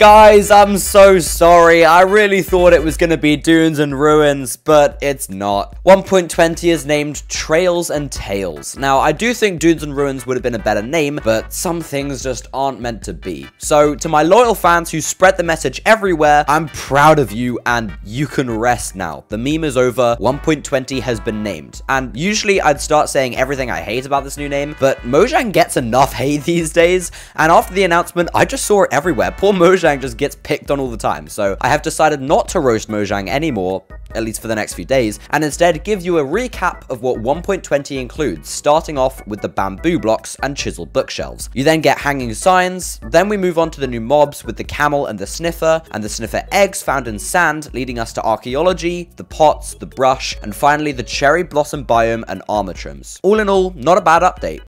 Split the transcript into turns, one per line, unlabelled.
Guys, I'm so sorry. I really thought it was going to be Dunes and Ruins, but it's not. 1.20 is named Trails and Tales. Now, I do think Dunes and Ruins would have been a better name, but some things just aren't meant to be. So, to my loyal fans who spread the message everywhere, I'm proud of you and you can rest now. The meme is over. 1.20 has been named. And usually I'd start saying everything I hate about this new name, but Mojang gets enough hate these days. And after the announcement, I just saw it everywhere. Poor Mojang Mojang just gets picked on all the time. So I have decided not to roast Mojang anymore, at least for the next few days, and instead give you a recap of what 1.20 includes, starting off with the bamboo blocks and chiseled bookshelves. You then get hanging signs, then we move on to the new mobs with the camel and the sniffer, and the sniffer eggs found in sand, leading us to archaeology, the pots, the brush, and finally the cherry blossom biome and armor trims. All in all, not a bad update.